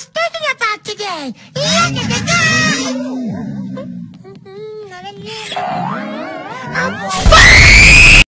was thinking about today. Look at the guy.